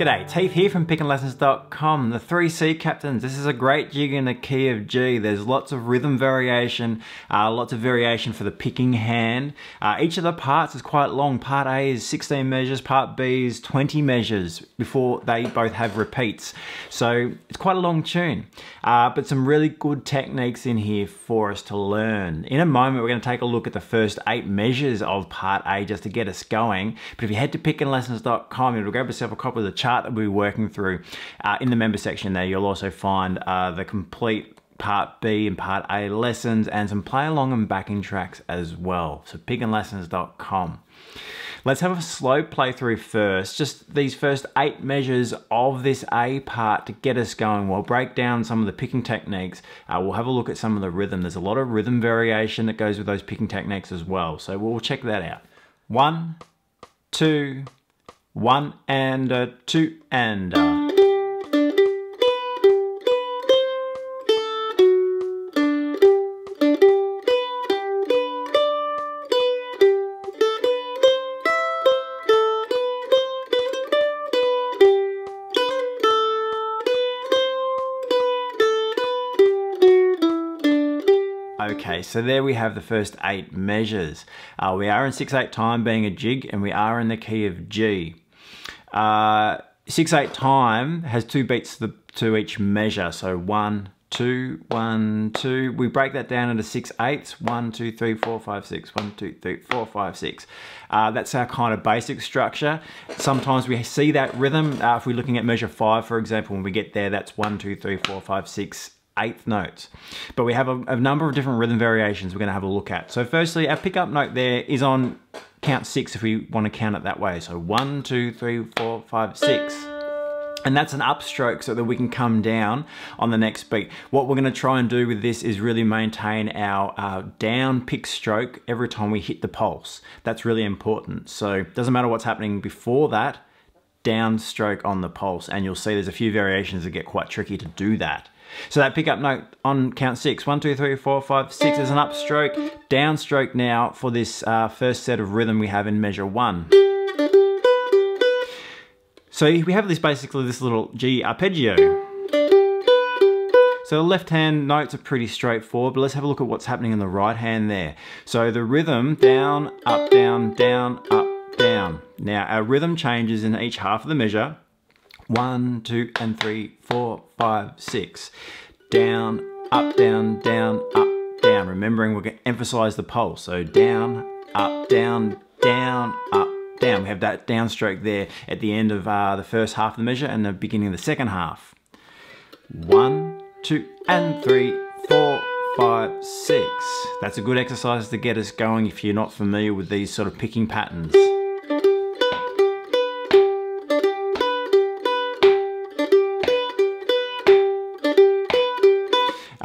G'day, Keith here from pickinlessons.com. The Three Sea Captains, this is a great jig in the key of G. There's lots of rhythm variation, uh, lots of variation for the picking hand. Uh, each of the parts is quite long. Part A is 16 measures, part B is 20 measures before they both have repeats. So it's quite a long tune, uh, but some really good techniques in here for us to learn. In a moment, we're going to take a look at the first eight measures of part A just to get us going. But if you head to pickinlessons.com, you'll grab yourself a copy of the chart chart that we'll be working through. Uh, in the member section there, you'll also find uh, the complete part B and part A lessons and some play along and backing tracks as well. So pickinlessons.com. Let's have a slow playthrough first, just these first eight measures of this A part to get us going. We'll break down some of the picking techniques. Uh, we'll have a look at some of the rhythm. There's a lot of rhythm variation that goes with those picking techniques as well. So we'll check that out. One, two, one and two and. Okay, so there we have the first eight measures. Uh, we are in 6-8 time being a jig and we are in the key of G. Uh, 6-8 time has two beats to, the, to each measure. So one, two, one, two. We break that down into six eighths. One, two, three, four, five, six. One, two, three, four, five, six. Uh, that's our kind of basic structure. Sometimes we see that rhythm. Uh, if we're looking at measure five, for example, when we get there, that's one, two, three, four, five, six, eighth notes. But we have a, a number of different rhythm variations we're going to have a look at. So firstly, our pickup note there is on count six if we want to count it that way. So one, two, three, four, five, six. And that's an upstroke so that we can come down on the next beat. What we're gonna try and do with this is really maintain our uh, down pick stroke every time we hit the pulse. That's really important. So doesn't matter what's happening before that, down stroke on the pulse. And you'll see there's a few variations that get quite tricky to do that. So that pickup note on count six, one, two, three, four, five, six is an upstroke, downstroke now for this uh, first set of rhythm we have in measure one. So we have this basically this little G arpeggio. So the left hand notes are pretty straightforward, but let's have a look at what's happening in the right hand there. So the rhythm, down, up, down, down, up, down. Now our rhythm changes in each half of the measure. One, two, and three, four, five, six. Down, up, down, down, up, down. Remembering we're to emphasize the pulse. So down, up, down, down, up, down. We have that downstroke there at the end of uh, the first half of the measure and the beginning of the second half. One, two, and three, four, five, six. That's a good exercise to get us going if you're not familiar with these sort of picking patterns.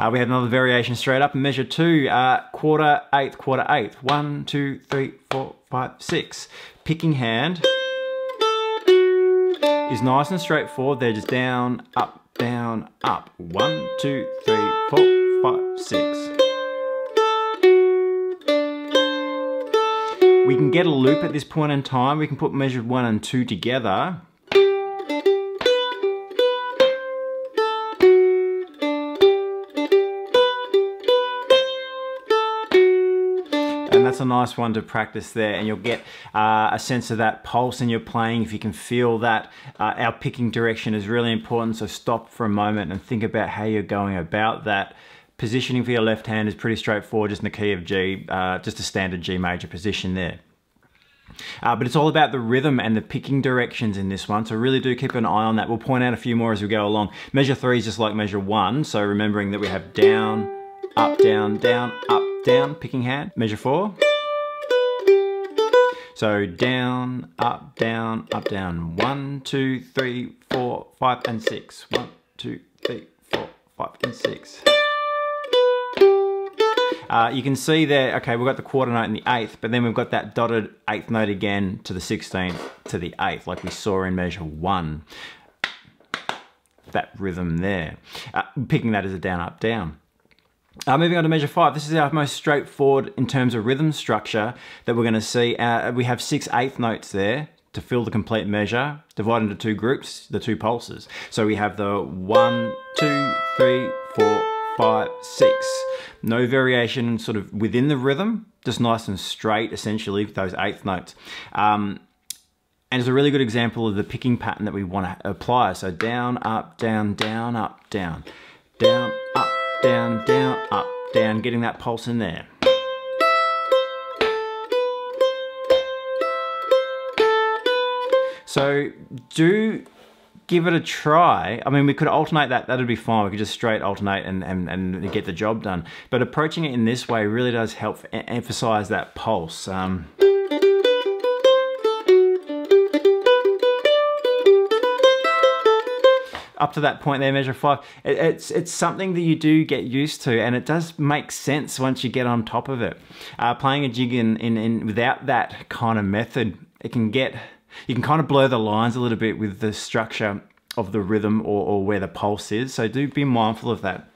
Uh, we have another variation straight up in measure two, uh, quarter, eighth, quarter, eighth. One, two, three, four, five, six. Picking hand is nice and straightforward. They're just down, up, down, up. One, two, three, four, five, six. We can get a loop at this point in time. We can put measure one and two together that's a nice one to practice there and you'll get uh, a sense of that pulse in your playing if you can feel that uh, our picking direction is really important so stop for a moment and think about how you're going about that positioning for your left hand is pretty straightforward just in the key of G uh, just a standard G major position there uh, but it's all about the rhythm and the picking directions in this one, so really do keep an eye on that. We'll point out a few more as we go along. Measure three is just like measure one, so remembering that we have down, up, down, down, up, down, picking hand. Measure four. So down, up, down, up, down. One, two, three, four, five, and six. One, two, three, four, five, and six. Uh, you can see there, okay, we've got the quarter note in the eighth, but then we've got that dotted eighth note again to the 16th to the eighth, like we saw in measure one. That rhythm there. Uh, picking that as a down, up, down. Uh, moving on to measure five, this is our most straightforward in terms of rhythm structure that we're going to see. Uh, we have six eighth notes there to fill the complete measure, divide into two groups, the two pulses. So we have the one, two, three, four, five, six. No variation sort of within the rhythm, just nice and straight, essentially, those eighth notes. Um, and it's a really good example of the picking pattern that we want to apply. So down, up, down, down, up, down, down, down, down, up, down, getting that pulse in there. So do give it a try. I mean, we could alternate that, that'd be fine. We could just straight alternate and, and, and get the job done. But approaching it in this way really does help emphasize that pulse. Um, up to that point there, measure five, it, it's it's something that you do get used to, and it does make sense once you get on top of it. Uh, playing a jig in, in, in without that kind of method, it can get you can kind of blur the lines a little bit with the structure of the rhythm or, or where the pulse is. So do be mindful of that.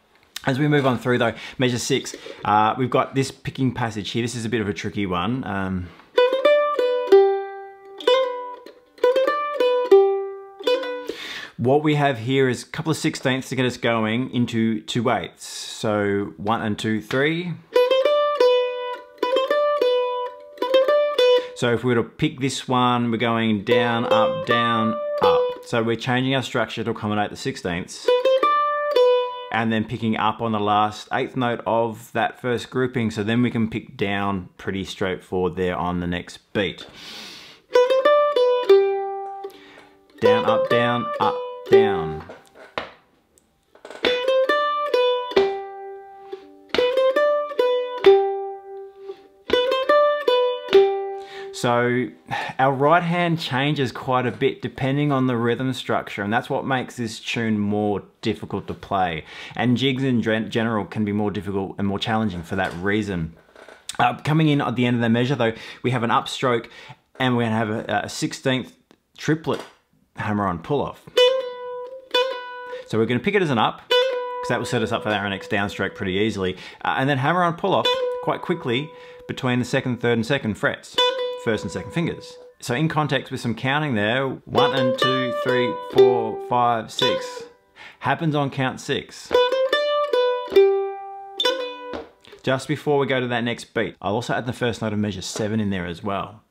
As we move on through though, measure six, uh, we've got this picking passage here. This is a bit of a tricky one. Um, what we have here is a couple of sixteenths to get us going into two eighths. So one and two, three. So if we were to pick this one, we're going down, up, down, up. So we're changing our structure to accommodate the sixteenths and then picking up on the last eighth note of that first grouping. So then we can pick down pretty straightforward there on the next beat. Down, up, down, up, down. So our right hand changes quite a bit depending on the rhythm structure and that's what makes this tune more difficult to play. And jigs in general can be more difficult and more challenging for that reason. Uh, coming in at the end of the measure though, we have an upstroke and we're gonna have a, a 16th triplet hammer on pull off. So we're gonna pick it as an up because that will set us up for our next downstroke pretty easily. Uh, and then hammer on pull off quite quickly between the second, third and second frets first and second fingers. So in context with some counting there, one and two, three, four, five, six, happens on count six. Just before we go to that next beat, I'll also add the first note of measure seven in there as well.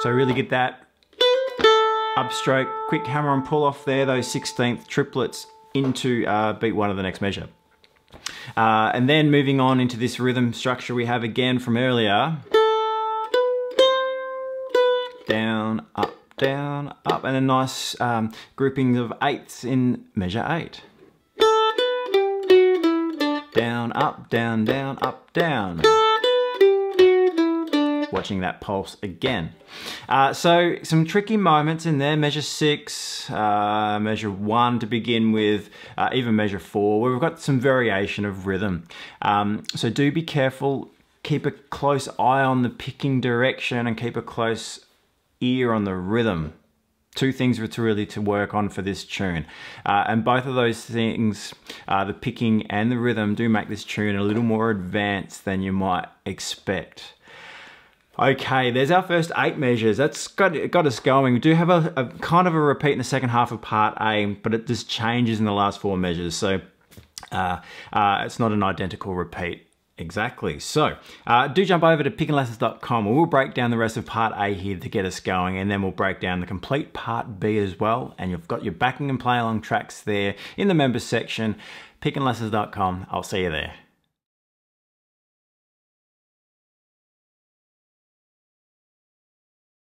So really get that upstroke, quick hammer and pull off there, those 16th triplets into uh, beat one of the next measure. Uh, and then moving on into this rhythm structure we have again from earlier. Down, up, down, up, and a nice um, grouping of eighths in measure eight. Down, up, down, down, up, down watching that pulse again. Uh, so some tricky moments in there, measure six, uh, measure one to begin with, uh, even measure four, where we've got some variation of rhythm. Um, so do be careful, keep a close eye on the picking direction and keep a close ear on the rhythm two things to really to work on for this tune. Uh, and both of those things, uh, the picking and the rhythm, do make this tune a little more advanced than you might expect. Okay, there's our first eight measures. That's got, got us going. We do have a, a, kind of a repeat in the second half of part A, but it just changes in the last four measures. So uh, uh, it's not an identical repeat exactly. So uh, do jump over to pickinlessons.com. We'll break down the rest of part A here to get us going, and then we'll break down the complete part B as well. And you've got your backing and play along tracks there in the members section. pickinlessons.com. I'll see you there.